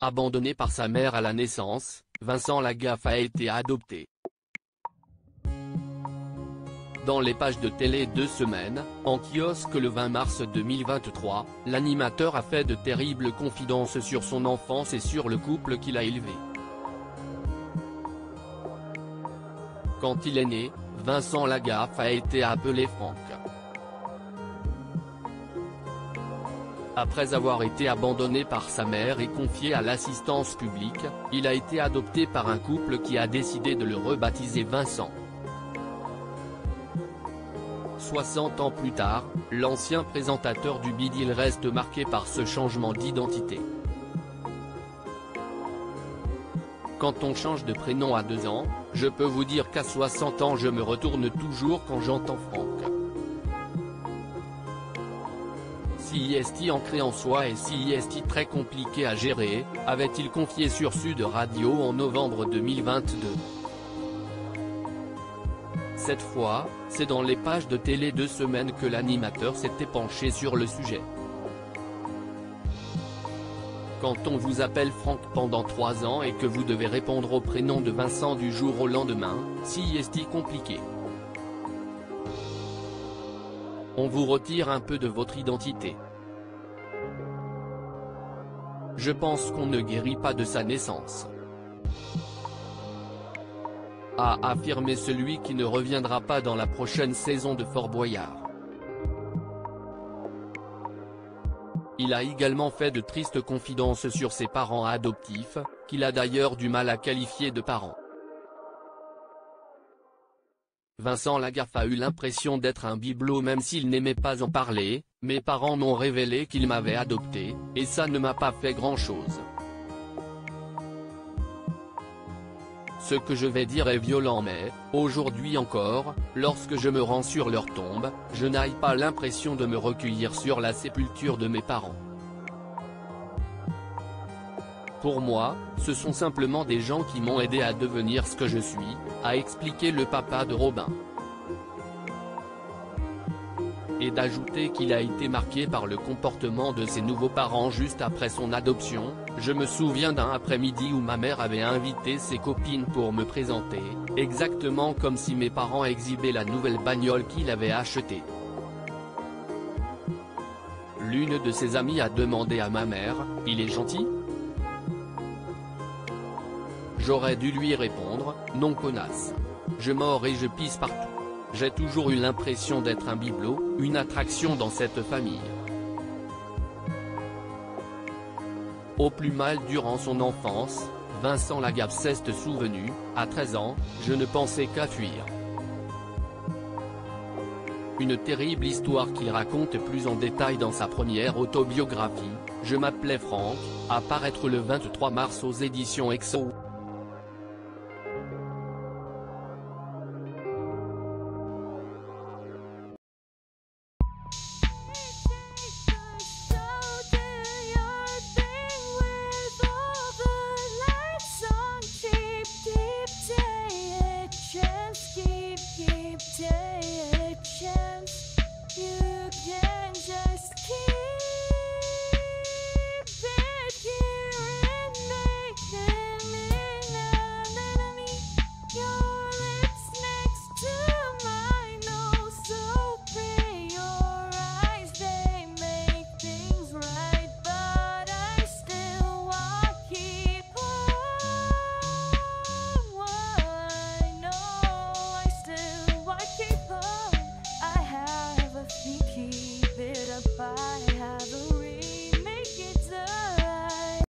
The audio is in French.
Abandonné par sa mère à la naissance, Vincent Lagaffe a été adopté. Dans les pages de télé deux semaines, en kiosque le 20 mars 2023, l'animateur a fait de terribles confidences sur son enfance et sur le couple qu'il a élevé. Quand il est né, Vincent Lagaffe a été appelé Franck. Après avoir été abandonné par sa mère et confié à l'assistance publique, il a été adopté par un couple qui a décidé de le rebaptiser Vincent. 60 ans plus tard, l'ancien présentateur du Bidil reste marqué par ce changement d'identité. Quand on change de prénom à deux ans, je peux vous dire qu'à 60 ans je me retourne toujours quand j'entends Franck. CIST ancré en soi et CIST très compliqué à gérer, avait-il confié sur Sud Radio en novembre 2022. Cette fois, c'est dans les pages de télé deux semaines que l'animateur s'était penché sur le sujet. Quand on vous appelle Franck pendant trois ans et que vous devez répondre au prénom de Vincent du jour au lendemain, si est compliqué. On vous retire un peu de votre identité. Je pense qu'on ne guérit pas de sa naissance a affirmé celui qui ne reviendra pas dans la prochaine saison de Fort Boyard. Il a également fait de tristes confidences sur ses parents adoptifs, qu'il a d'ailleurs du mal à qualifier de parents. Vincent Lagaffe a eu l'impression d'être un bibelot même s'il n'aimait pas en parler, mes parents m'ont révélé qu'ils m'avaient adopté, et ça ne m'a pas fait grand-chose. Ce que je vais dire est violent mais, aujourd'hui encore, lorsque je me rends sur leur tombe, je n'aille pas l'impression de me recueillir sur la sépulture de mes parents. Pour moi, ce sont simplement des gens qui m'ont aidé à devenir ce que je suis, a expliqué le papa de Robin et d'ajouter qu'il a été marqué par le comportement de ses nouveaux parents juste après son adoption, je me souviens d'un après-midi où ma mère avait invité ses copines pour me présenter, exactement comme si mes parents exhibaient la nouvelle bagnole qu'il avait achetée. L'une de ses amies a demandé à ma mère, il est gentil? J'aurais dû lui répondre, non connasse. Je mords et je pisse partout. J'ai toujours eu l'impression d'être un bibelot, une attraction dans cette famille. Au plus mal durant son enfance, Vincent Lagaffe s'est souvenu, à 13 ans, je ne pensais qu'à fuir. Une terrible histoire qu'il raconte plus en détail dans sa première autobiographie, Je m'appelais Franck, à paraître le 23 mars aux éditions EXO.